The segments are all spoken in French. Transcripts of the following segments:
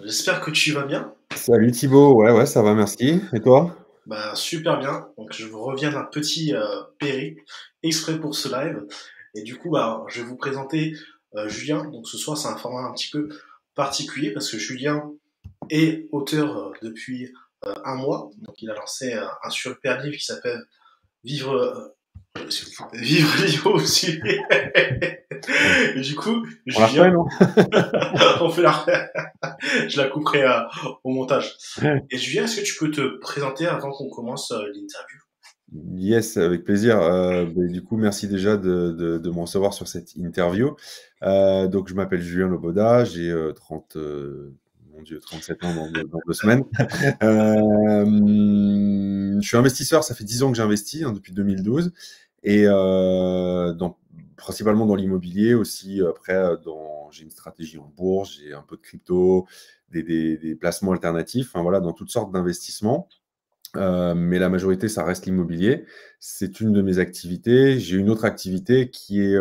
j'espère que tu vas bien. Salut Thibaut, ouais, ouais, ça va, merci. Et toi? Bah, super bien. Donc, je vous reviens d'un petit euh, périple exprès pour ce live. Et du coup, bah, je vais vous présenter euh, Julien. Donc, ce soir, c'est un format un petit peu particulier parce que Julien est auteur euh, depuis euh, un mois. Donc, il a lancé un super livre qui s'appelle Vivre. Vivre Libre aussi. Et du coup, On l'a Julien, fait, on fait la je la couperai euh, au montage. Et Julien, est-ce que tu peux te présenter avant qu'on commence euh, l'interview? Yes, avec plaisir. Euh, ben, du coup, merci déjà de, de, de me recevoir sur cette interview. Donc, je m'appelle Julien Loboda, j'ai euh, 30, euh, mon Dieu, 37 ans dans, deux- semaines. Euh, je suis investisseur, ça fait 10 ans que j'investis, hein, depuis 2012, et euh, principalement dans l'immobilier aussi. Après, euh, j'ai une stratégie en bourse, j'ai un peu de crypto, des, placements alternatifs, enfin voilà, dans toutes sortes d'investissements. Mais la majorité, ça reste l'immobilier. C'est une de mes activités. J'ai une autre activité qui est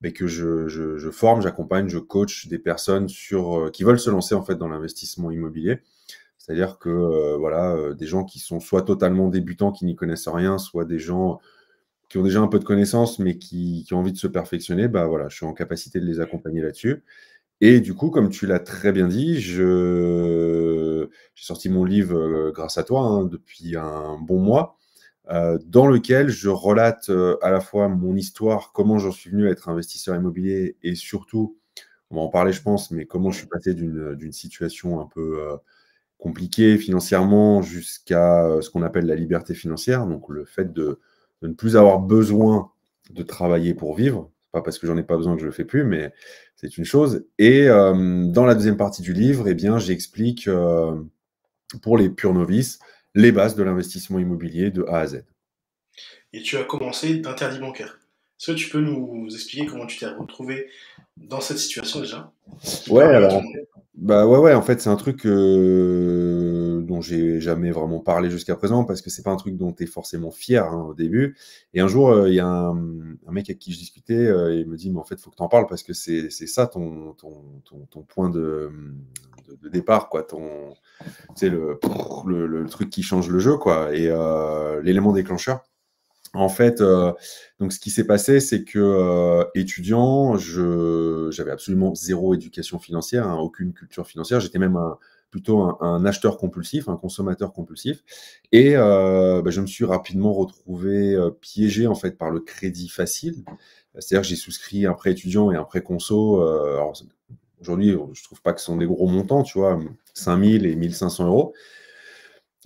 ben, que je, forme, j'accompagne, je coach des personnes sur euh, qui veulent se lancer en fait dans l'investissement immobilier. C'est-à-dire que euh, voilà, euh, des gens qui sont soit totalement débutants, qui n'y connaissent rien, soit des gens qui ont déjà un peu de connaissances, mais qui, ont envie de se perfectionner. Bah voilà, je suis en capacité de les accompagner là-dessus. Et du coup, comme tu l'as très bien dit, j'ai sorti mon livre grâce à toi hein, depuis un bon mois, dans lequel je relate euh, à la fois mon histoire, comment j'en suis venu à être investisseur immobilier, et surtout, on va en parler, je pense, mais comment je suis passé d'une d'une situation un peu euh, compliquée financièrement jusqu'à euh, ce qu'on appelle la liberté financière, donc le fait de, ne plus avoir besoin de travailler pour vivre. Pas parce que j'en ai pas besoin que je le fais plus, mais c'est une chose. Et euh, dans la deuxième partie du livre, eh bien, j'explique euh, pour les purs novices les bases de l'investissement immobilier de A à Z. Et tu as commencé d'interdit bancaire. Est-ce que tu peux nous expliquer comment tu t'es retrouvé dans cette situation déjà? Ouais, alors bah ouais, ouais, en fait, c'est un truc euh, dont j'ai jamais vraiment parlé jusqu'à présent parce que c'est pas un truc dont tu es forcément fier hein, au début. Et un jour, euh, il y a un, un mec avec qui je discutais euh, et il me dit, mais en fait, faut que tu en parles parce que c'est ça ton, ton, ton, ton point de, de, départ, quoi, ton, le, le, le truc qui change le jeu, quoi, et euh, l'élément déclencheur. En fait, euh, donc ce qui s'est passé, c'est que euh, étudiant, je j'avais absolument zéro éducation financière, hein, aucune culture financière. J'étais même un, plutôt un, acheteur compulsif, un consommateur compulsif, et euh, bah, je me suis rapidement retrouvé euh, piégé en fait par le crédit facile. C'est-à-dire que j'ai souscrit un prêt étudiant et un prêt conso. aujourd'hui, je trouve pas que ce sont des gros montants, tu vois, 5000 et 1500 euros.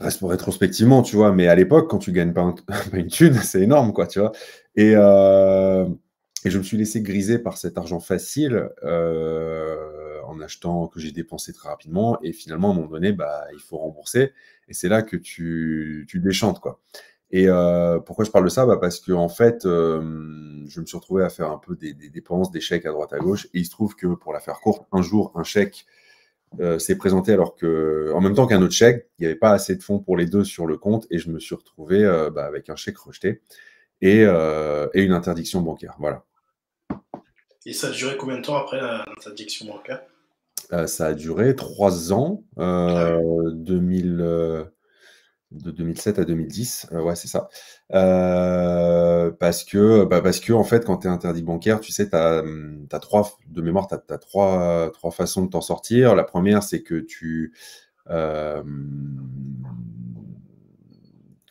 Reste pour rétrospectivement, tu vois, mais à l'époque, quand tu gagnes pas, un- une thune, c'est énorme, quoi, tu vois. Et, euh, et je me suis laissé griser par cet argent facile euh, en achetant que j'ai dépensé très rapidement. Et finalement, à un moment donné, bah, il faut rembourser. Et c'est là que tu, déchantes, quoi. Et euh, pourquoi je parle de ça? Bah Parce que en fait, je me suis retrouvé à faire un peu des, des dépenses, des chèques à droite à gauche. Et il se trouve que, pour la faire courte, un jour, un chèque euh, s'est présenté alors que, en même temps qu'un autre chèque, il n'y avait pas assez de fonds pour les deux sur le compte et je me suis retrouvé euh, bah, avec un chèque rejeté et, euh, et une interdiction bancaire. Voilà. Et ça a duré combien de temps après l'interdiction bancaire? Ça a duré trois ans, Ah oui. euh, 2000, euh, de 2007 à 2010. Euh, ouais, c'est ça. Euh, parce que, bah, parce que en fait, quand tu es interdit bancaire, tu sais, tu as, trois, de mémoire, tu as, trois, trois façons de t'en sortir. La première, c'est que tu, euh,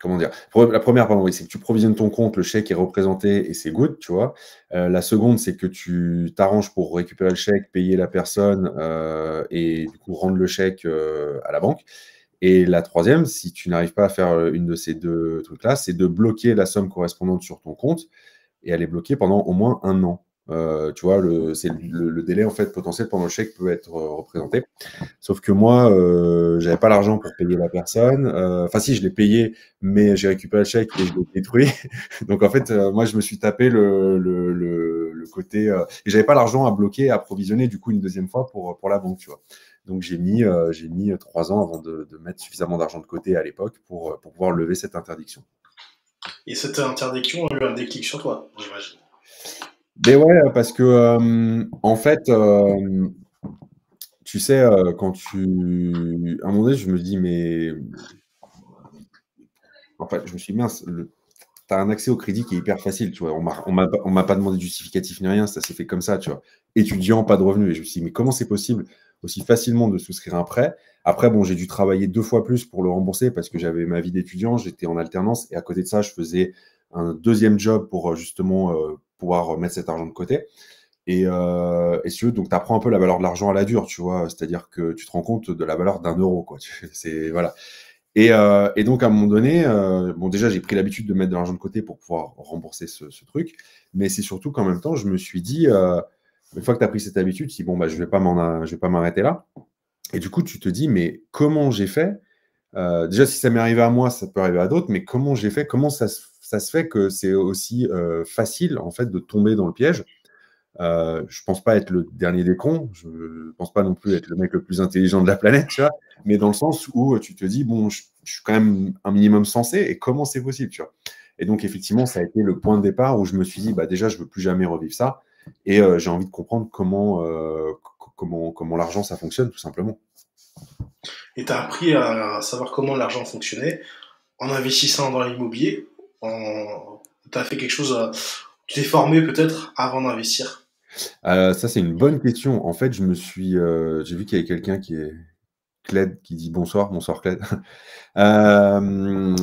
comment dire? La première, pardon, c'est que tu provisionnes ton compte, le chèque est représenté et c'est good, tu vois. Euh, la seconde, c'est que tu t'arranges pour récupérer le chèque, payer la personne et du coup rendre le chèque à la banque. Et la troisième, si tu n'arrives pas à faire euh, une de ces deux trucs-là, c'est de bloquer la somme correspondante sur ton compte et elle est bloquée pendant au moins un an. Euh, tu vois, le, c'est le, délai en fait potentiel pendant le chèque peut être euh, représenté. Sauf que moi, euh, j'avais pas l'argent pour payer la personne. Enfin, si, je l'ai payé, mais j'ai récupéré le chèque et je l'ai détruit. Donc, en fait, moi, je me suis tapé le, le, côté. et j'avais pas l'argent à bloquer, à provisionner, du coup, une deuxième fois pour, pour la banque, tu vois. Donc, j'ai mis, euh, j'ai mis trois ans avant de, de mettre suffisamment d'argent de côté à l'époque pour, pour pouvoir lever cette interdiction. Et cette interdiction a eu un déclic sur toi, j'imagine. Ben ouais, parce que, euh, en fait, euh, tu sais, euh, quand tu. À un moment donné, je me dis, mais. En fait, je me suis dit, mince, le... tu as un accès au crédit qui est hyper facile, tu vois. On ne m'a pas demandé de justificatif ni rien, ça s'est fait comme ça, tu vois. Étudiant, pas de revenus. Et je me suis dit, mais comment c'est possible aussi facilement de souscrire un prêt Après, bon, j'ai dû travailler deux fois plus pour le rembourser parce que j'avais ma vie d'étudiant, j'étais en alternance et à côté de ça, je faisais un deuxième job pour euh, justement euh, pouvoir mettre cet argent de côté. Et, euh, donc tu apprends un peu la valeur de l'argent à la dure, tu vois, c'est-à-dire que tu te rends compte de la valeur d'un euro, quoi. C'est voilà. Et, donc à un moment donné, bon déjà j'ai pris l'habitude de mettre de l'argent de côté pour pouvoir rembourser ce, truc, mais c'est surtout qu'en même temps je me suis dit, une fois que tu as pris cette habitude, si bon bah je je vais pas m'arrêter là. Et du coup tu te dis mais comment j'ai fait euh, Déjà si ça m'est arrivé à moi, ça peut arriver à d'autres, mais comment j'ai fait Comment ça, se fait que c'est aussi euh, facile en fait de tomber dans le piège? Euh, je pense pas être le dernier des cons, je pense pas non plus être le mec le plus intelligent de la planète, tu mais dans le sens où tu te dis, bon, je, suis quand même un minimum sensé, et comment c'est possible, tu vois? Et donc, effectivement, ça a été le point de départ où je me suis dit, bah, déjà, je veux plus jamais revivre ça, et euh, j'ai envie de comprendre comment, euh, comment, comment l'argent, ça fonctionne, tout simplement. Et tu as appris à savoir comment l'argent fonctionnait en investissant dans l'immobilier, en... tu as fait quelque chose, euh, tu t'es formé peut-être avant d'investir? Euh, ça, c'est une bonne question. En fait, je me suis, euh, j'ai vu qu'il y avait quelqu'un qui est Cled qui dit bonsoir, bonsoir Cled. Euh,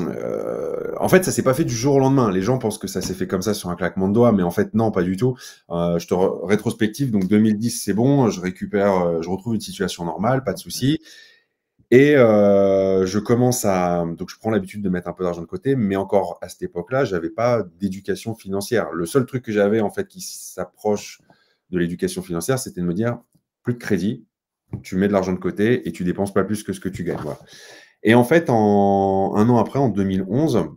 en fait, ça s'est pas fait du jour au lendemain. Les gens pensent que ça s'est fait comme ça sur un claquement de doigts, mais en fait, non, pas du tout. je te rétrospective, donc 2010, c'est bon, je récupère, je retrouve une situation normale, pas de souci. Et je commence à, donc je prends l'habitude de mettre un peu d'argent de côté, mais encore à cette époque-là, j'avais pas d'éducation financière. Le seul truc que j'avais en fait qui s'approche de l'éducation financière, c'était de me dire plus de crédit, tu mets de l'argent de côté et tu dépenses pas plus que ce que tu gagnes. Et en fait, en, un an après, en 2011,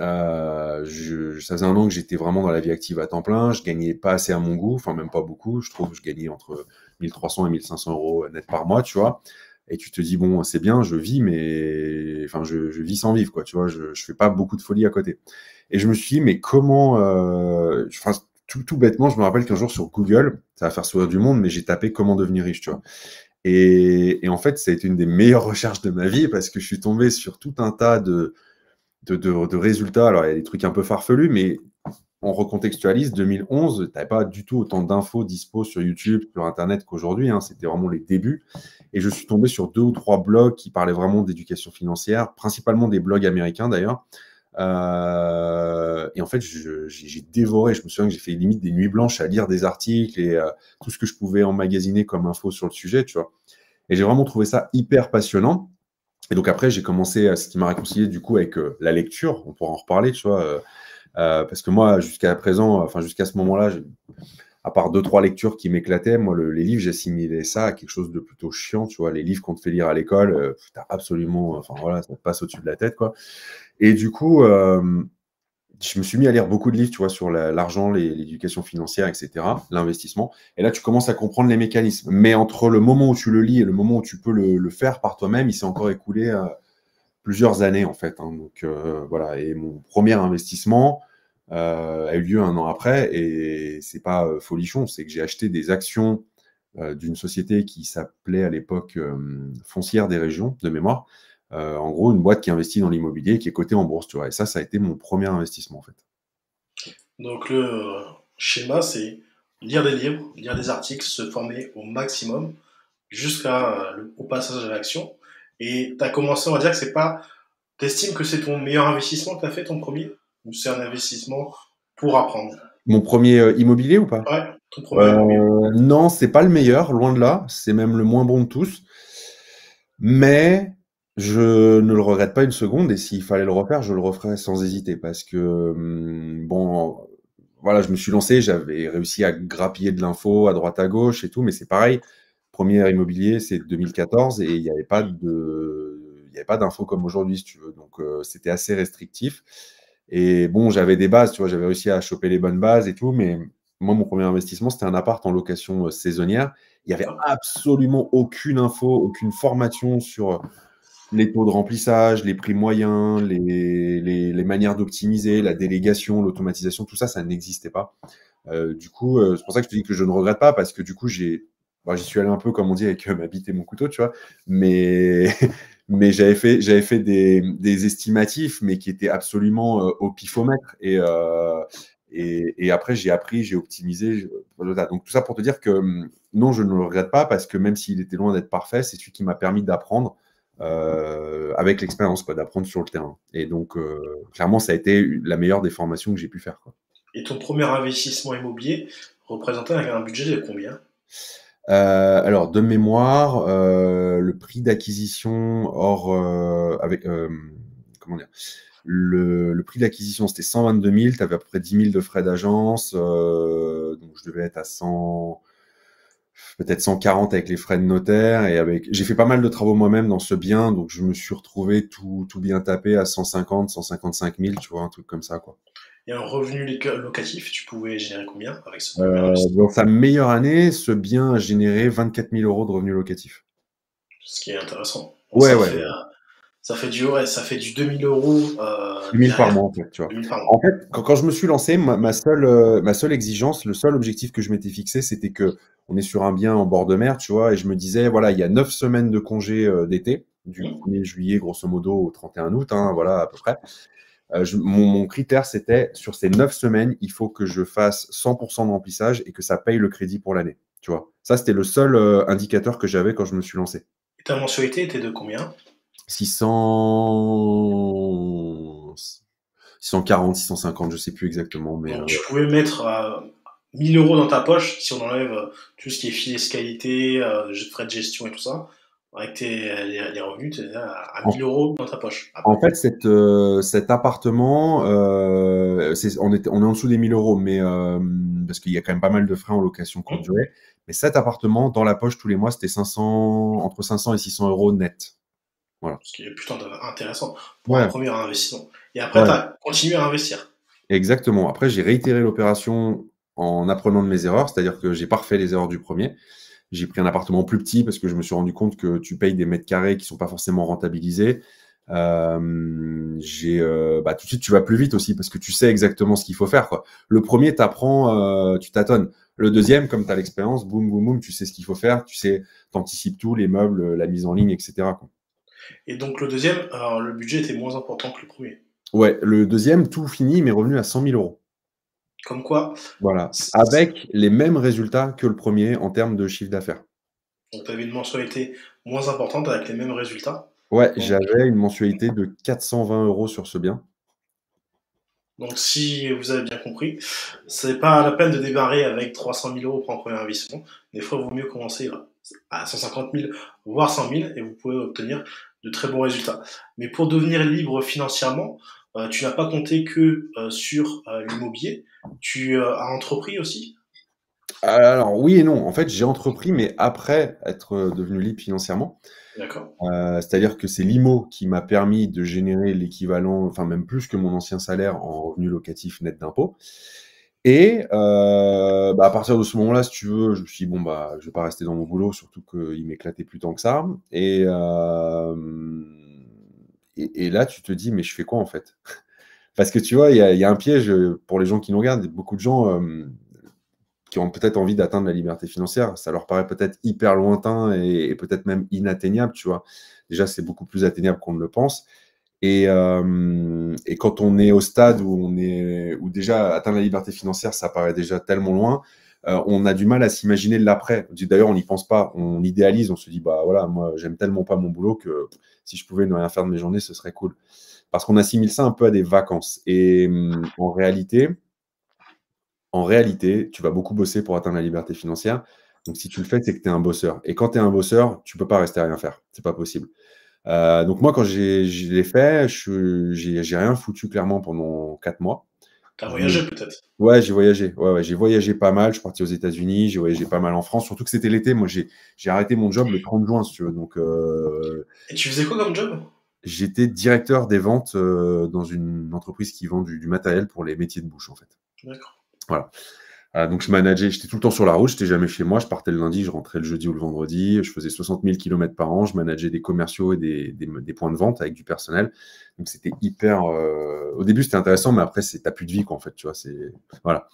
euh, je, ça faisait un an que j'étais vraiment dans la vie active à temps plein. Je gagnais pas assez à mon goût, enfin même pas beaucoup. Je trouve que je gagnais entre 1300 et 1500 euros net par mois, tu vois. Et tu te dis bon, c'est bien, je vis, mais enfin je, vis sans vivre, quoi. Tu vois, je, je fais pas beaucoup de folie à côté. Et je me suis dit mais comment, euh, tout, bêtement, je me rappelle qu'un jour sur Google, ça va faire sourire du monde, mais j'ai tapé comment devenir riche, tu vois. Et, en fait, ça a été une des meilleures recherches de ma vie parce que je suis tombé sur tout un tas de, de, résultats. Alors, il y a des trucs un peu farfelus, mais on recontextualise. 2011, tu n'avais pas du tout autant d'infos dispo sur YouTube, sur Internet qu'aujourd'hui. Hein. C'était vraiment les débuts. Et je suis tombé sur deux ou trois blogs qui parlaient vraiment d'éducation financière, principalement des blogs américains d'ailleurs. Euh, et en fait, j'ai dévoré. Je me souviens que j'ai fait limite des nuits blanches à lire des articles et euh, tout ce que je pouvais emmagasiner comme info sur le sujet, tu vois. Et j'ai vraiment trouvé ça hyper passionnant. Et donc après, j'ai commencé à ce qui m'a réconcilié du coup avec euh, la lecture. On pourra en reparler, tu vois. parce que moi, jusqu'à présent, enfin jusqu'à ce moment-là, à part deux trois lectures qui m'éclataient, moi les livres j'assimilais ça à quelque chose de plutôt chiant, tu vois. Les livres qu'on te fait lire à l'école, t'as absolument, enfin voilà, ça te passe au-dessus de la tête, quoi. Et du coup, euh, je me suis mis à lire beaucoup de livres, tu vois, sur l'argent, l'éducation financière, etc., l'investissement. Et là, tu commences à comprendre les mécanismes. Mais entre le moment où tu le lis et le moment où tu peux le, faire par toi-même, il s'est encore écoulé euh, plusieurs années, en fait. Hein. Donc, euh, voilà. Et mon premier investissement a eu lieu un an après. Et c'est pas folichon, c'est que j'ai acheté des actions d'une société qui s'appelait à l'époque Foncière des Régions, de mémoire. Euh, en gros, une boîte qui investit dans l'immobilier, qui est cotée en bourse, tu vois. Et ça, ça a été mon premier investissement, en fait. Donc, le schéma, c'est lire des livres, lire des articles, se former au maximum jusqu'au euh, passage à l'action. Et tu as commencé, on va dire que c'est pas. Tu estimes que c'est ton meilleur investissement que tu as fait, ton premier? Ou c'est un investissement pour apprendre Mon premier euh, immobilier ou pas? Ouais, ton premier euh, Non, c'est pas le meilleur, loin de là. C'est même le moins bon de tous. Mais je ne le regrette pas une seconde et s'il fallait le refaire, je le referais sans hésiter parce que, hum, bon, voilà, je me suis lancé, j'avais réussi à grappiller de l'info à droite à gauche et tout, mais c'est pareil. Premier immobilier, c'est 2014 et il n'y avait pas de, il y avait pas d'infos comme aujourd'hui, si tu veux. Donc, euh, c'était assez restrictif. Et bon, j'avais des bases, tu vois, j'avais réussi à choper les bonnes bases et tout, mais moi, mon premier investissement, c'était un appart en location euh, saisonnière. Il n'y avait absolument aucune info, aucune formation sur les taux de remplissage, les prix moyens, les, manières d'optimiser, la délégation, l'automatisation, tout ça, ça n'existait pas. Euh, du coup, euh, c'est pour ça que je te dis que je ne regrette pas, parce que du coup, j'ai j'y suis allé un peu, comme on dit, avec ma bite et mon couteau, tu vois. Mais, mais j'avais fait, j'avais fait des, estimatifs, mais qui étaient absolument au pifomètre. Et, et, et, après, j'ai appris, j'ai optimisé. Donc, tout ça pour te dire que hum, non, je ne le regrette pas parce que même s'il était loin d'être parfait, c'est celui qui m'a permis d'apprendre euh, avec l'expérience, d'apprendre sur le terrain. Et donc, euh, clairement, ça a été la meilleure des formations que j'ai pu faire. Quoi. Et ton premier investissement immobilier représentait un budget de combien? Euh, alors, de mémoire, euh, le prix d'acquisition hors euh, avec comment dire, le, prix d'acquisition c'était 122 000, tu avais à peu près 10 000 de frais d'agence, donc je devais être à 100, peut-être 140 avec les frais de notaire et avec j'ai fait pas mal de travaux moi-même dans ce bien donc je me suis retrouvé tout, tout bien tapé à 150 155 000 tu vois un truc comme ça quoi et un revenu locatif tu pouvais générer combien avec ce euh, dans sa meilleure année ce bien a généré 24 000 euros de revenus locatifs ce qui est intéressant ouais ouais euh, ça fait du, ouais, ça fait du 2000 euros. Euh, 2000 par mois, en fait, tu vois. En fait, quand, quand, je me suis lancé, ma, ma seule, euh, ma seule exigence, le seul objectif que je m'étais fixé, c'était que on est sur un bien en bord de mer, tu vois, et je me disais, voilà, il y a neuf semaines de congé euh, d'été, du 1er mmh. juillet, grosso modo, au 31 août, hein, voilà, à peu près. Euh, je, mon, mon, critère, c'était sur ces neuf semaines, il faut que je fasse 100% de remplissage et que ça paye le crédit pour l'année. Tu vois, ça, c'était le seul euh, indicateur que j'avais quand je me suis lancé. Et ta mensualité était de combien? 600... 640, 650, je sais plus exactement. Mais Donc, tu pouvais mettre 1000 euros dans ta poche si on enlève euh, tout ce qui est fiscalité, euh, frais de gestion et tout ça. Avec tes, les, revenus, tu es à 1000 euros dans ta poche. En fait, cette, euh, cet appartement, euh, est, on, est, on est en dessous des 1000 euros, mais euh, parce qu'il y a quand même pas mal de frais en location courte mmh. durée. Mais cet appartement, dans la poche tous les mois, c'était 500, entre 500 et 600 euros net. Voilà. Ce qui est plutôt intéressant pour un premier investissement. Et après, tu as continué à investir. Exactement. Après, j'ai réitéré l'opération en apprenant de mes erreurs, c'est-à-dire que j'ai pas refait les erreurs du premier. J'ai pris un appartement plus petit parce que je me suis rendu compte que tu payes des mètres carrés qui sont pas forcément rentabilisés. Euh, j'ai euh, bah, tout de suite tu vas plus vite aussi parce que tu sais exactement ce qu'il faut faire. Quoi. Le premier, t'apprends, euh, tu tâtonnes. Le deuxième, comme tu as l'expérience, boum, boum, boum, tu sais ce qu'il faut faire, tu sais, t'anticipes tout, les meubles, la mise en ligne, etc. Quoi. Et donc le deuxième, alors, le budget était moins important que le premier. Ouais, le deuxième, tout fini, mais revenu à 100 000 euros. Comme quoi Voilà, avec les mêmes résultats que le premier en termes de chiffre d'affaires. Donc tu avais une mensualité moins importante avec les mêmes résultats Ouais, j'avais une mensualité de 420 euros sur ce bien. Donc si vous avez bien compris, c'est pas la peine de démarrer avec 300 000 euros pour un premier investissement. Des fois, il vaut mieux commencer à 150 000, voire 100 000, et vous pouvez obtenir de très bons résultats. Mais pour devenir libre financièrement, euh, tu n'as pas compté que euh, sur euh, l'immobilier, tu as entrepris aussi? Alors oui et non. En fait, j'ai entrepris, mais après être devenu libre financièrement. D'accord. C'est-à-dire que c'est l'IMO qui m'a permis de générer l'équivalent, enfin même plus que mon ancien salaire en revenu locatif net d'impôt. Et euh, bah à partir de ce moment-là, si tu veux, je me suis dit, bon, bah, je vais pas rester dans mon boulot, surtout qu'il m'éclatait plus tant que ça. Et, euh, et, et, là, tu te dis, mais je fais quoi en fait? Parce que tu vois, il y, a, un piège pour les gens qui nous regardent. Beaucoup de gens euh, qui ont peut-être envie d'atteindre la liberté financière, ça leur paraît peut-être hyper lointain et, et peut-être même inatteignable, tu vois. Déjà, c'est beaucoup plus atteignable qu'on ne le pense. Et, euh, et, quand on est au stade où on est, où déjà atteindre la liberté financière, ça paraît déjà tellement loin, euh, on a du mal à s'imaginer l'après. D'ailleurs, on n'y pense pas, on idéalise, on se dit bah voilà, moi j'aime tellement pas mon boulot que si je pouvais ne rien faire de mes journées, ce serait cool. Parce qu'on assimile ça un peu à des vacances. Et hum, en réalité, en réalité, tu vas beaucoup bosser pour atteindre la liberté financière. Donc si tu le fais, c'est que tu es un bosseur. Et quand tu es un bosseur, tu peux pas rester à rien faire. C'est pas possible. Euh, donc moi, quand je l'ai fait, j'ai rien foutu clairement pendant 4 mois. T'as voyagé peut-être Ouais, j'ai voyagé. Ouais, ouais, j'ai voyagé pas mal. Je suis parti aux États-Unis, j'ai voyagé pas mal en France. Surtout que c'était l'été. Moi, j'ai arrêté mon job le 30 juin, si tu veux. Donc, euh... Et tu faisais quoi comme job? J'étais directeur des ventes euh, dans une entreprise qui vend du, du, matériel pour les métiers de bouche, en fait. D'accord. Voilà. Euh, donc je manageais, j'étais tout le temps sur la route, j'étais jamais chez moi, je partais le lundi, je rentrais le jeudi ou le vendredi, je faisais 60 000 km par an, je manageais des commerciaux et des, des, points de vente avec du personnel. Donc c'était hyper. Euh... Au début c'était intéressant, mais après c'est t'as plus de vie quoi en fait, tu vois. C'est voilà.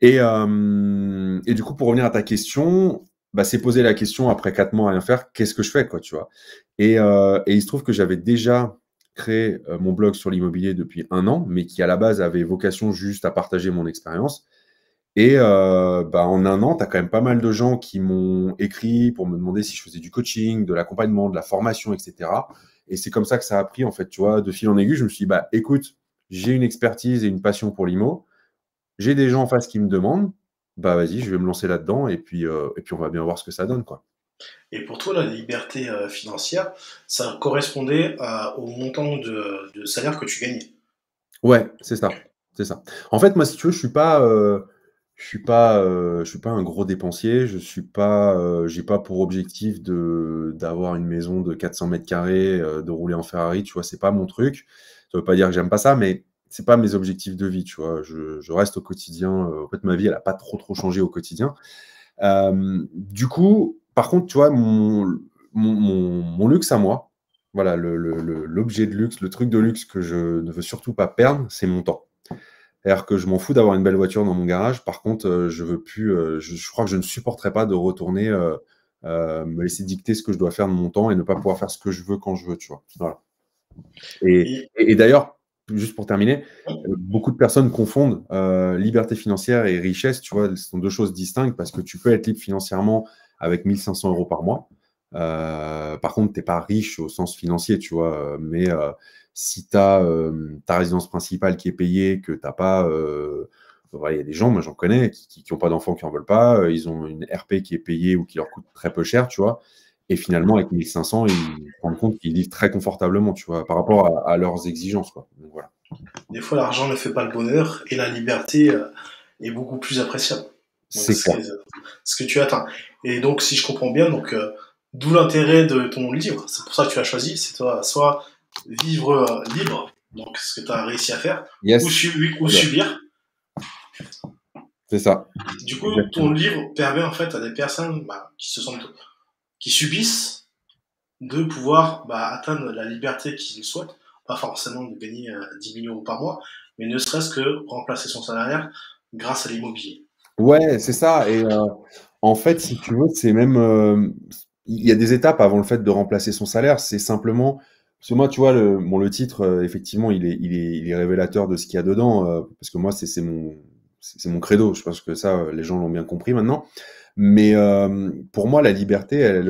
Et, euh... et du coup pour revenir à ta question, bah, c'est poser la question après quatre mois à rien faire, qu'est-ce que je fais, quoi, tu vois? Et, et, il se trouve que j'avais déjà créé mon blog sur l'immobilier depuis un an, mais qui à la base avait vocation juste à partager mon expérience. Et euh, bah, en un an, tu as quand même pas mal de gens qui m'ont écrit pour me demander si je faisais du coaching, de l'accompagnement, de la formation, etc. Et c'est comme ça que ça a pris, en fait, tu vois, de fil en aiguille. Je me suis dit, bah, écoute, j'ai une expertise et une passion pour l'IMO. J'ai des gens en face qui me demandent bah vas-y, je vais me lancer là-dedans et puis, euh, et puis on va bien voir ce que ça donne. Quoi. Et pour toi, la liberté euh, financière, ça correspondait au montant de, salaire que tu gagnais? Ouais, c'est ça. C'est ça. En fait, moi, si tu veux, je suis pas, je suis je suis pas un gros dépensier. Je suis pas, pas pour objectif d'avoir une maison de 400 mètres carrés, de rouler en Ferrari. Tu vois, c'est pas mon truc. Ça veut pas dire que j'aime pas ça, mais c'est pas mes objectifs de vie, tu vois. Je, reste au quotidien. Euh, en fait, ma vie, elle pas trop changé au quotidien. Euh, du coup, par contre, tu vois, mon, mon, luxe à moi, voilà, l'objet de luxe, le truc de luxe que je ne veux surtout pas perdre, c'est mon temps. C'est-à-dire que je m'en fous d'avoir une belle voiture dans mon garage. Par contre, euh, je veux plus. je, crois que je ne supporterai pas de retourner me laisser dicter ce que je dois faire de mon temps et ne pas pouvoir faire ce que je veux quand je veux, tu vois. Voilà. et d'ailleurs, juste pour terminer, euh, beaucoup de personnes confondent euh, liberté financière et richesse. Tu vois, ce sont deux choses distinctes parce que tu peux être libre financièrement avec 1500 euros par mois. Euh, par contre, tu n'es pas riche au sens financier, tu vois. Mais si tu as ta résidence principale qui est payée, que tu n'as pas. il y a des gens, moi j'en connais, qui n'ont pas d'enfants, qui n'en veulent pas. Ils ont une RP qui est payée ou qui leur coûte très peu cher, tu vois. Et finalement, avec 1500, ils se rendent compte qu'ils vivent très confortablement, tu vois, par rapport à, leurs exigences. Quoi. voilà. Des fois, l'argent ne fait pas le bonheur et la liberté euh, est beaucoup plus appréciable. C'est ça. Ce que tu atteins. Et donc, si je comprends bien, donc euh, d'où l'intérêt de ton livre. C'est pour ça que tu as choisi. C'est toi, soit vivre euh, libre, donc ce que tu as réussi à faire, ou, subir. C'est ça. Du coup, ton livre permet en fait à des personnes bah, qui se sentent qui subissent de pouvoir bah, atteindre la liberté qu'ils souhaitent, pas forcément de gagner 10 euh, 000 euros par mois, mais ne serait-ce que remplacer son salaire grâce à l'immobilier. Ouais, c'est ça. Et euh, en fait, si tu veux, c'est même. Euh, il y a des étapes avant le fait de remplacer son salaire. C'est simplement. Parce que moi, tu vois, le, bon, le titre, effectivement, il est, il, est, il est révélateur de ce qu'il y a dedans. parce que moi, c'est mon, mon credo. Je pense que ça, les gens l'ont bien compris maintenant. Mais euh, pour moi, la liberté, elle,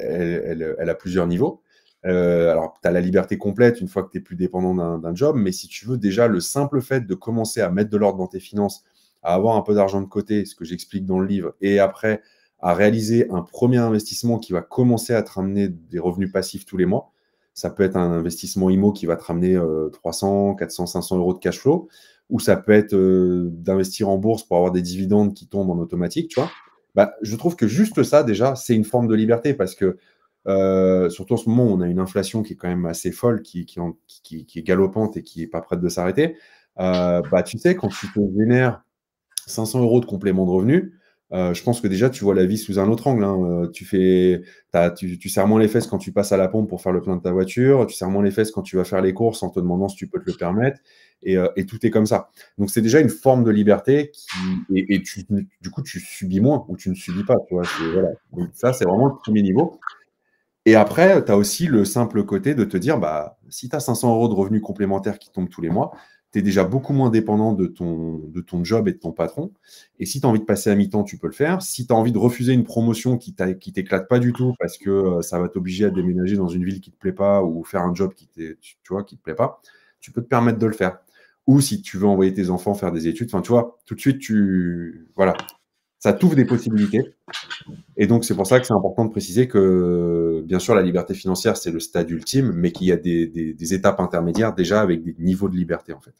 elle, elle, a plusieurs niveaux. Euh, alors, tu as la liberté complète une fois que tu es plus dépendant d'un job, mais si tu veux déjà le simple fait de commencer à mettre de l'ordre dans tes finances, à avoir un peu d'argent de côté, ce que j'explique dans le livre, et après à réaliser un premier investissement qui va commencer à te ramener des revenus passifs tous les mois. Ça peut être un investissement IMO qui va te ramener 300, 400, 500 euros de cash flow, ou ça peut être euh, d'investir en bourse pour avoir des dividendes qui tombent en automatique, tu vois. Bah, je trouve que juste ça, déjà, c'est une forme de liberté parce que, euh, surtout en ce moment, on a une inflation qui est quand même assez folle, qui, est galopante et qui n'est pas prête de s'arrêter. Euh, bah, tu sais, quand tu te génères 500 euros de complément de revenus, euh, je pense que déjà, tu vois la vie sous un autre angle. Hein. Tu, fais, tu, tu serres moins les fesses quand tu passes à la pompe pour faire le plein de ta voiture. Tu serres moins les fesses quand tu vas faire les courses en te demandant si tu peux te le permettre. Euh, et, tout est comme ça. Donc c'est déjà une forme de liberté et, du coup tu subis moins ou tu ne subis pas. Ça c'est vraiment le premier niveau. Et après, tu as aussi le simple côté de te dire, bah, si tu as 500 euros de revenus complémentaires qui tombent tous les mois, tu es déjà beaucoup moins dépendant de ton, de ton job et de ton patron. Et si tu as envie de passer à mi-temps, tu peux le faire. Si tu as envie de refuser une promotion qui ne t'éclate pas du tout parce que euh, ça va t'obliger à déménager dans une ville qui ne te plaît pas ou faire un job qui ne te plaît pas, tu peux te permettre de le faire ou si tu veux envoyer tes enfants faire des études. Enfin, tu vois, tout de suite, tu. Voilà. Ça t'ouvre des possibilités. Et donc, c'est pour ça que c'est important de préciser que, bien sûr, la liberté financière, c'est le stade ultime, mais qu'il y a des, étapes intermédiaires déjà avec des niveaux de liberté, en fait.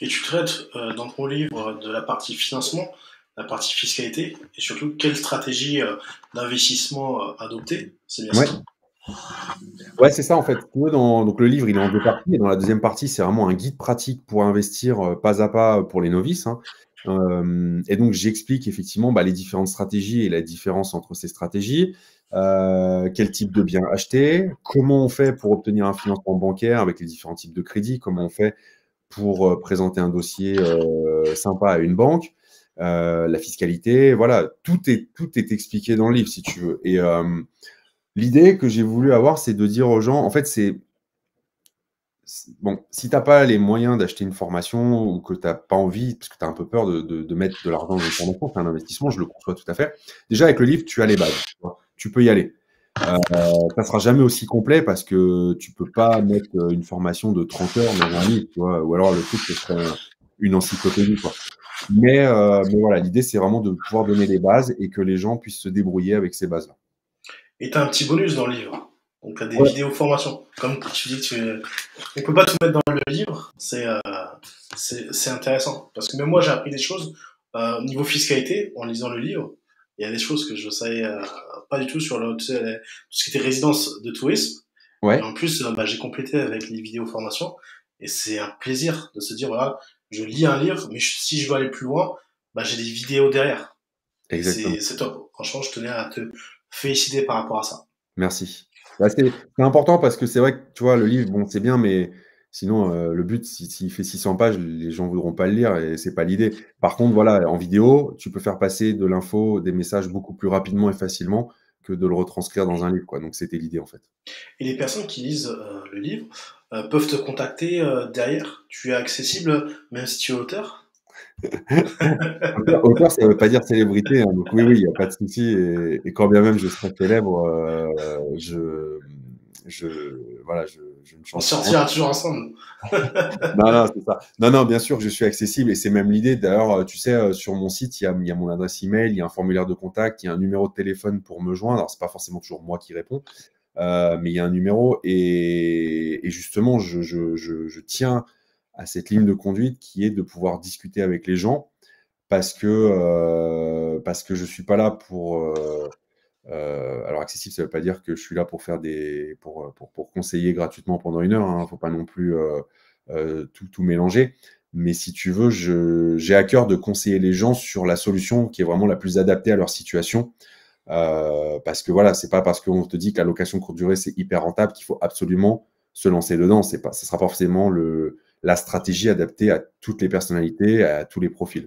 Et tu traites euh, dans ton livre de la partie financement, la partie fiscalité, et surtout quelle stratégie euh, d'investissement euh, adopter? C'est bien ça? Ouais, c'est ça en fait. donc le livre, il est en deux parties. Et dans la deuxième partie, c'est vraiment un guide pratique pour investir euh, pas à pas pour les novices. Hein. Et donc j'explique effectivement bah, les différentes stratégies et la différence entre ces stratégies. Quel type de bien acheter, comment on fait pour obtenir un financement bancaire avec les différents types de crédits, comment on fait pour présenter un dossier sympa à une banque, la fiscalité, voilà, tout est, tout est expliqué dans le livre, si tu veux. Et l'idée que j'ai voulu avoir, c'est de dire aux gens, en fait, c'est bon, si tu n'as pas les moyens d'acheter une formation ou que tu n'as pas envie, parce que tu as un peu peur de, mettre de l'argent dans une formation, c'est un investissement, je le conçois tout à fait. Déjà, avec le livre, tu as les bases. Tu, peux y aller. Euh, ça sera jamais aussi complet parce que tu peux pas mettre euh, une formation de 30 heures dans un livre, ou alors le truc ce serait une encyclopédie, euh, mais voilà, l'idée c'est vraiment de pouvoir donner les bases et que les gens puissent se débrouiller avec ces bases-là. Et tu un petit bonus dans le livre. Donc, tu as des vidéos formation. Comme tu dis, tu... on peut pas tout mettre dans le livre. C'est euh, c'est intéressant. Parce que même moi, j'ai appris des choses euh, au niveau fiscalité en lisant le livre. Il y a des choses que je ne savais euh, pas du tout sur le, tout ce qui était résidence de tourisme. Ouais. Et en plus, euh, bah, j'ai complété avec les vidéos formation. Et c'est un plaisir de se dire, voilà, je lis un livre, mais si je veux aller plus loin, bah, j'ai des vidéos derrière. Exactement. C'est top. Franchement, je tenais à te féliciter par rapport à ça. Merci. Bah, c'est important parce que c'est vrai que tu vois, le livre, bon, c'est bien, mais sinon, euh, le but, s'il fait 600 pages, les gens ne voudront pas le lire et c'est pas l'idée. Par contre, voilà, en vidéo, tu peux faire passer de l'info, des messages beaucoup plus rapidement et facilement que de le retranscrire dans un livre. Quoi. Donc, c'était l'idée en fait. Et les personnes qui lisent euh, le livre euh, peuvent te contacter derrière? Tu es accessible, même si tu es auteur? Auteur, ça ne veut pas dire célébrité. Hein. Donc oui, oui, il n'y a pas de souci. Et, quand bien même je serai célèbre, euh, je, je, voilà, je, je On sortira toujours ensemble. non, non, c'est ça. Non, non, bien sûr, je suis accessible et c'est même l'idée. D'ailleurs, tu sais, euh, sur mon site, il y, a, il y, a, mon adresse email, il y a un formulaire de contact, il y a un numéro de téléphone pour me joindre. Alors, c'est pas forcément toujours moi qui réponds. Euh, mais il y a un numéro et, et justement, je, je, je, tiens à cette ligne de conduite qui est de pouvoir discuter avec les gens parce que, euh, parce que je suis pas là pour. Euh, euh, alors, accessible, ça ne veut pas dire que je suis là pour faire des. pour, pour, pour conseiller gratuitement pendant une heure. Il hein. ne faut pas non plus tout, tout mélanger. Mais si tu veux, j'ai à cœur de conseiller les gens sur la solution qui est vraiment la plus adaptée à leur situation. parce que voilà, c'est pas parce qu'on te dit que la location courte durée c'est hyper rentable qu'il faut absolument se lancer dedans. C'est pas, ça sera pas forcément le, la stratégie adaptée à toutes les personnalités, à tous les profils.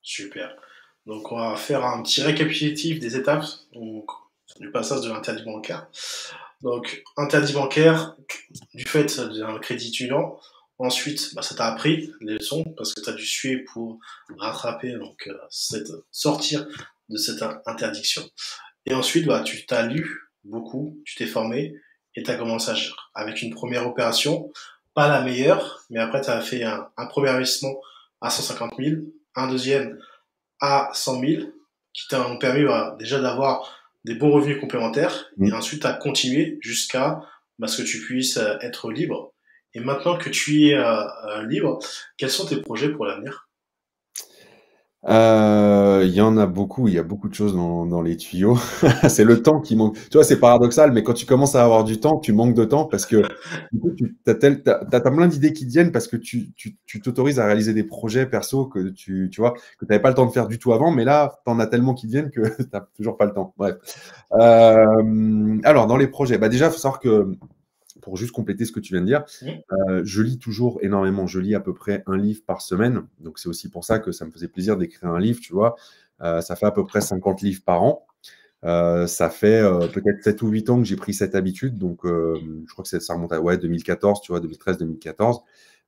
Super. Donc on va faire un petit récapitulatif des étapes du passage de l'interdit bancaire. Donc interdit bancaire du fait d'un crédit étudiant. Ensuite, bah, ça t'a appris les leçons parce que tu as dû suer pour rattraper, donc euh, cette, sortir de cette interdiction. Et ensuite, bah, tu t'as lu beaucoup, tu t'es formé et tu as commencé à agir avec une première opération pas la meilleure, mais après, tu as fait un, premier investissement à 150 000, un deuxième à 100 000, qui t'ont permis bah, déjà d'avoir des bons revenus complémentaires, et mmh. ensuite, tu as continué jusqu'à bah, ce que tu puisses euh, être libre. Et maintenant que tu es euh, euh, libre, quels sont tes projets pour l'avenir? Euh, il y en a beaucoup, il y a beaucoup de choses dans, les tuyaux. c'est le temps qui manque. Tu vois, c'est paradoxal, mais quand tu commences à avoir du temps, tu manques de temps parce que tu as, as, plein d'idées qui viennent parce que tu t'autorises tu, à réaliser des projets perso que tu, tu vois, que n'avais pas le temps de faire du tout avant, mais là, tu en as tellement qui viennent que tu toujours pas le temps. Bref. Euh, alors, dans les projets, bah déjà, faut savoir que pour juste compléter ce que tu viens de dire, euh, je lis toujours énormément. Je lis à peu près un livre par semaine. Donc, c'est aussi pour ça que ça me faisait plaisir d'écrire un livre, tu vois. Euh, ça fait à peu près 50 livres par an. Euh, ça fait peut-être 7 ou 8 ans que j'ai pris cette habitude. Donc, je crois que ça remonte à ouais, 2014, tu vois, 2013-2014.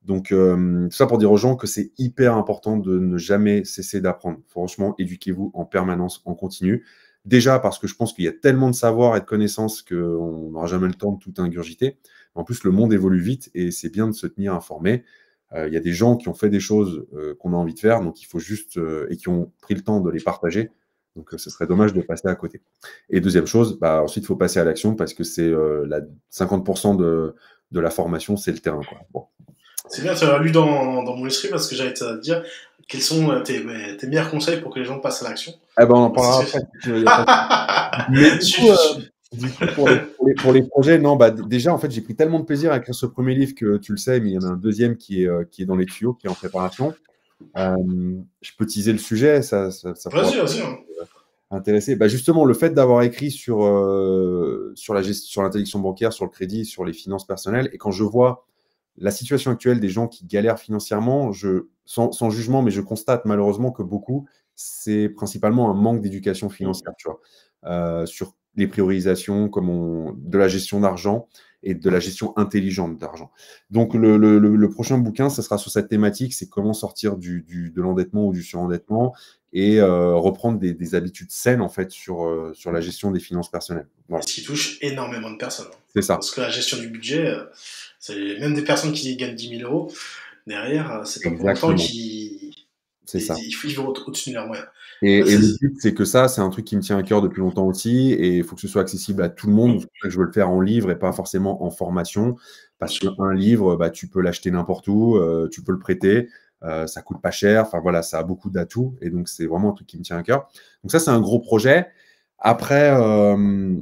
Donc, tout ça pour dire aux gens que c'est hyper important de ne jamais cesser d'apprendre. Franchement, éduquez-vous en permanence, en continu. Déjà parce que je pense qu'il y a tellement de savoir et de connaissances qu'on n'aura jamais le temps de tout ingurgiter. En plus, le monde évolue vite et c'est bien de se tenir informé. Euh, il y a des gens qui ont fait des choses euh, qu'on a envie de faire, donc il faut juste euh, et qui ont pris le temps de les partager. Donc, ce serait dommage de passer à côté. Et deuxième chose, bah, ensuite, il faut passer à l'action parce que c'est la 50% de, la formation, c'est le terrain. C'est bien, tu as lu dans, dans, mon esprit parce que j'allais te dire quels sont euh, tes, tes, meilleurs conseils pour que les gens passent à l'action? Eh ben, on en parlera après. Mais du coup, euh, du coup pour, les, pour, les, projets, non, bah, déjà, en fait, j'ai pris tellement de plaisir à écrire ce premier livre que tu le sais, mais il y en a un deuxième qui est, euh, qui est dans les tuyaux, qui est en préparation. je peux teaser le sujet, ça, ça, ça Vas-y, vas-y. Intéressé. Bah justement, le fait d'avoir écrit sur, sur la sur l'interdiction bancaire, sur le crédit, sur les finances personnelles, et quand je vois la situation actuelle des gens qui galèrent financièrement, je, sans, sans jugement, mais je constate malheureusement que beaucoup, c'est principalement un manque d'éducation financière, tu vois, euh, sur les priorisations, comme on, de la gestion d'argent et de la gestion intelligente d'argent. Donc le, le, le, prochain bouquin, ça sera sur cette thématique, c'est comment sortir du, du, de l'endettement ou du surendettement et euh, reprendre des, des, habitudes saines en fait sur, euh, sur la gestion des finances personnelles. Voilà. Ce qui touche énormément de personnes. Hein. C'est ça. Parce que la gestion du budget, c'est même des personnes qui gagnent 10 000 euros, derrière, c'est pas pour longtemps qui... C'est ça. Il faut vivre au-dessus de leurs moyens. Et, et le but, c'est que ça, c'est un truc qui me tient à cœur depuis longtemps aussi, et il faut que ce soit accessible à tout le monde. je veux le faire en livre et pas forcément en formation, parce qu'un livre, bah, tu peux l'acheter n'importe où, euh, tu peux le prêter, euh, ça coûte pas cher. Enfin voilà, ça a beaucoup d'atouts, et donc c'est vraiment un truc qui me tient à cœur. Donc ça, c'est un gros projet. Après, euh,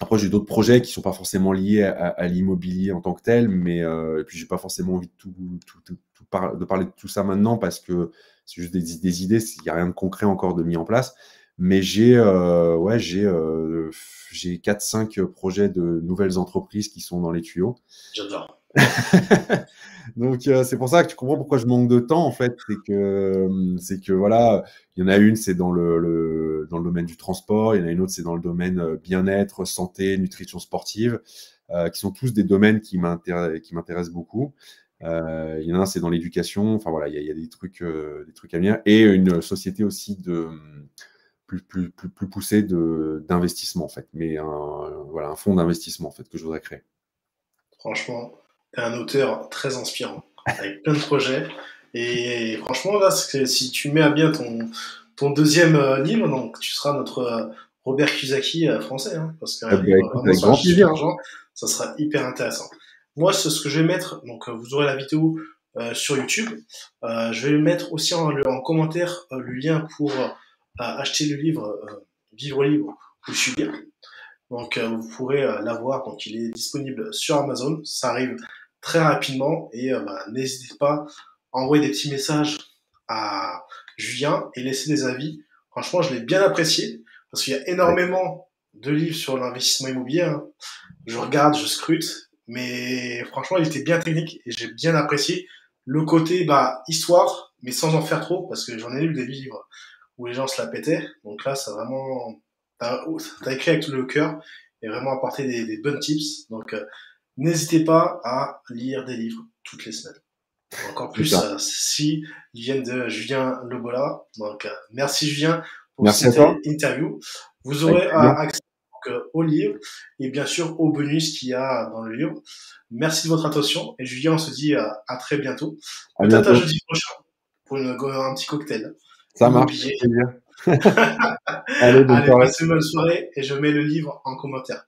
après j'ai d'autres projets qui sont pas forcément liés à, l'immobilier en tant que tel, mais euh, et puis j'ai pas forcément envie de tout, de parler de tout ça maintenant parce que c'est juste des, des idées, il n'y a rien de concret encore de mis en place. Mais j'ai euh, ouais, j'ai euh, j'ai 4-5 projets de nouvelles entreprises qui sont dans les tuyaux. J'adore. Donc euh, c'est pour ça que tu comprends pourquoi je manque de temps en fait, c'est que c'est que voilà, il y en a une c'est dans le, dans le domaine du transport, il y en a une autre c'est dans le domaine euh, bien-être, santé, nutrition sportive, euh, qui sont tous des domaines qui m'intéressent beaucoup. Euh, il y en a un, c'est dans l'éducation. Enfin voilà, il y, a, des trucs, euh, des trucs à venir. Et une société aussi de plus, plus, plus, plus poussée d'investissement en fait. Mais voilà, un fonds d'investissement en fait que je voudrais créer. Franchement, un auteur très inspirant, avec plein de projets. Et franchement, là, si tu mets à bien ton, ton deuxième euh, livre, donc tu seras notre Robert Kiyosaki français, hein, parce livre, avec grand plaisir. ça sera hyper intéressant. Moi, c'est ce que je vais mettre. Donc, vous aurez la vidéo euh, sur YouTube. Euh, je vais mettre aussi en, en commentaire euh, le lien pour euh, acheter le livre Vivre libre ou subir. Donc, vous pourrez l'avoir. Donc, il est disponible sur Amazon. Ça arrive très rapidement et bah, n'hésitez pas à envoyer des petits messages à Julien et laisser des avis. Franchement, je l'ai bien apprécié parce qu'il y a énormément de livres sur l'investissement immobilier. Hein. Je regarde, je scrute mais franchement, il était bien technique et j'ai bien apprécié le côté bah, histoire, mais sans en faire trop, parce que j'en ai lu des livres où les gens se la pétaient. Donc là, ça vraiment, t'as as écrit avec tout le cœur et vraiment apporté des, des bonnes tips. Donc euh, n'hésitez pas à lire des livres toutes les semaines. Encore plus euh, si ils viennent de Julien Lebola. Donc euh, merci Julien pour merci cette interview. Vous aurez accès au livre et bien sûr au bonus qu'il y a dans le livre. Merci de votre attention et Julien, on se dit à, à très bientôt. Peut-être à jeudi prochain pour une, un petit cocktail. Ça marche. Allez, bonne Allez, soirée. Passez une bonne soirée et je mets le livre en commentaire.